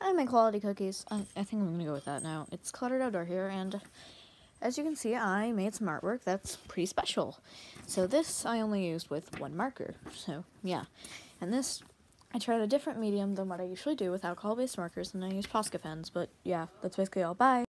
I my quality cookies. I, I think I'm gonna go with that now. It's Cluttered Outdoor here, and as you can see, I made some artwork that's pretty special. So this I only used with one marker, so yeah. And this, I tried a different medium than what I usually do with alcohol-based markers, and I used Posca pens, but yeah, that's basically all. Bye!